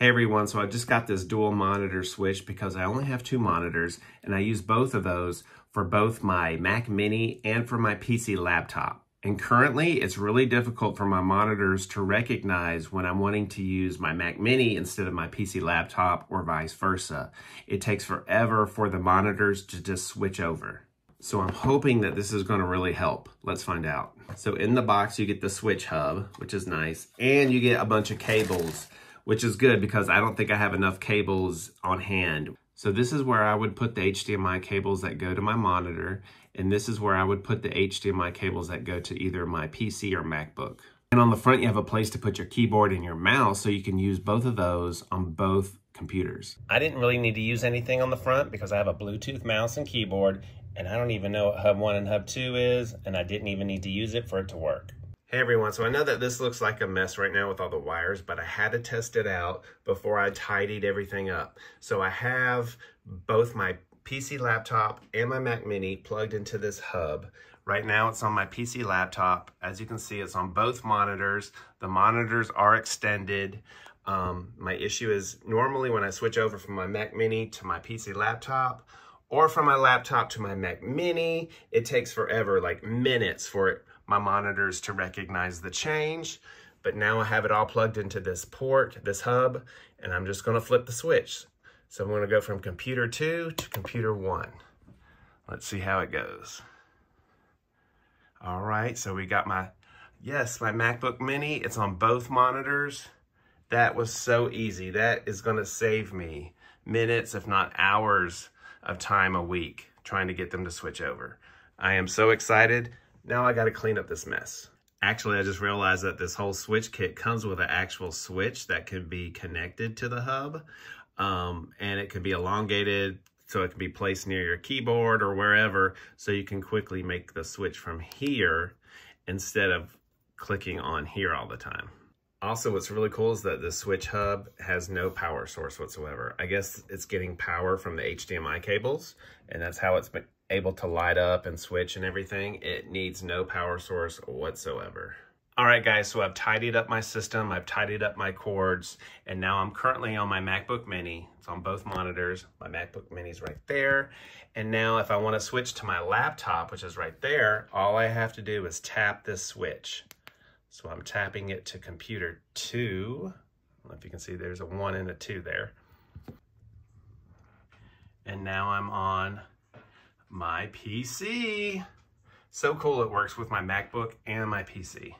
Hey everyone, so I just got this dual monitor switch because I only have two monitors and I use both of those for both my Mac Mini and for my PC laptop. And currently it's really difficult for my monitors to recognize when I'm wanting to use my Mac Mini instead of my PC laptop or vice versa. It takes forever for the monitors to just switch over. So I'm hoping that this is gonna really help. Let's find out. So in the box, you get the switch hub, which is nice, and you get a bunch of cables which is good because I don't think I have enough cables on hand. So this is where I would put the HDMI cables that go to my monitor, and this is where I would put the HDMI cables that go to either my PC or MacBook. And on the front, you have a place to put your keyboard and your mouse, so you can use both of those on both computers. I didn't really need to use anything on the front because I have a Bluetooth mouse and keyboard, and I don't even know what Hub 1 and Hub 2 is, and I didn't even need to use it for it to work. Hey everyone, so I know that this looks like a mess right now with all the wires, but I had to test it out before I tidied everything up. So I have both my PC laptop and my Mac Mini plugged into this hub. Right now it's on my PC laptop. As you can see, it's on both monitors. The monitors are extended. Um, my issue is normally when I switch over from my Mac Mini to my PC laptop, or from my laptop to my Mac Mini, it takes forever, like minutes for it my monitors to recognize the change. But now I have it all plugged into this port, this hub, and I'm just gonna flip the switch. So I'm gonna go from computer two to computer one. Let's see how it goes. All right, so we got my, yes, my MacBook Mini. It's on both monitors. That was so easy. That is gonna save me minutes, if not hours of time a week trying to get them to switch over. I am so excited. Now I gotta clean up this mess. Actually, I just realized that this whole switch kit comes with an actual switch that can be connected to the hub. Um, and it can be elongated so it can be placed near your keyboard or wherever so you can quickly make the switch from here instead of clicking on here all the time. Also, what's really cool is that the switch hub has no power source whatsoever. I guess it's getting power from the HDMI cables, and that's how it's been able to light up and switch and everything. It needs no power source whatsoever. All right, guys, so I've tidied up my system, I've tidied up my cords, and now I'm currently on my MacBook Mini. It's on both monitors. My MacBook Mini's right there. And now if I wanna switch to my laptop, which is right there, all I have to do is tap this switch. So I'm tapping it to computer two. I don't know if you can see there's a one and a two there. And now I'm on my PC. So cool it works with my MacBook and my PC.